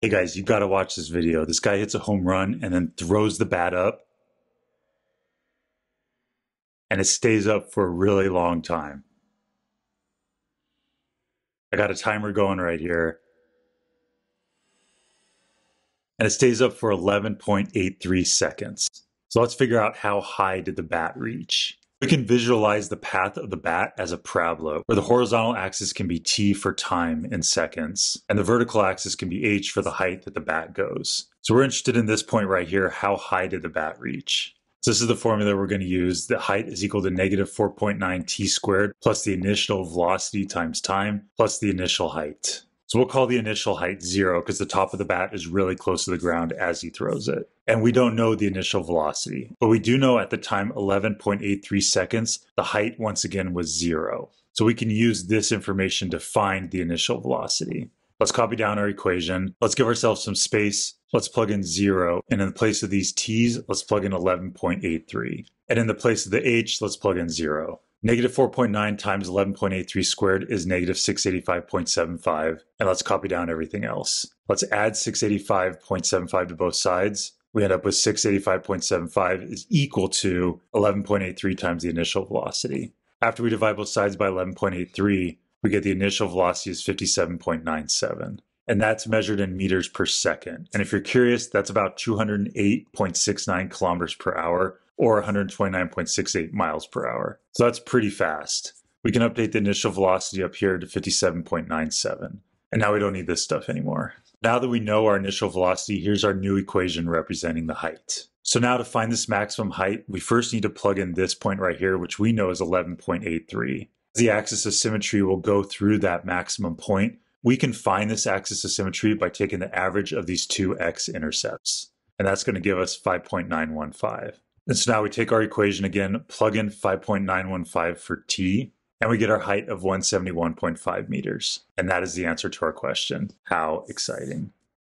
Hey guys, you gotta watch this video. This guy hits a home run and then throws the bat up. And it stays up for a really long time. I got a timer going right here. And it stays up for 11.83 seconds. So let's figure out how high did the bat reach. We can visualize the path of the bat as a parabola, where the horizontal axis can be t for time in seconds, and the vertical axis can be h for the height that the bat goes. So we're interested in this point right here, how high did the bat reach? So this is the formula we're going to use. The height is equal to negative 4.9 t squared plus the initial velocity times time plus the initial height. So we'll call the initial height zero because the top of the bat is really close to the ground as he throws it. And we don't know the initial velocity, but we do know at the time 11.83 seconds, the height once again was zero. So we can use this information to find the initial velocity. Let's copy down our equation. Let's give ourselves some space. Let's plug in zero. And in the place of these t's, let's plug in 11.83. And in the place of the h, let's plug in zero. Negative 4.9 times 11.83 squared is negative 685.75. And let's copy down everything else. Let's add 685.75 to both sides. We end up with 685.75 is equal to 11.83 times the initial velocity. After we divide both sides by 11.83, we get the initial velocity is 57.97. And that's measured in meters per second. And if you're curious, that's about 208.69 kilometers per hour or 129.68 miles per hour. So that's pretty fast. We can update the initial velocity up here to 57.97. And now we don't need this stuff anymore. Now that we know our initial velocity, here's our new equation representing the height. So now to find this maximum height, we first need to plug in this point right here, which we know is 11.83. The axis of symmetry will go through that maximum point. We can find this axis of symmetry by taking the average of these two x-intercepts. And that's going to give us 5.915. And so now we take our equation again, plug in 5.915 for t, and we get our height of 171.5 meters. And that is the answer to our question. How exciting.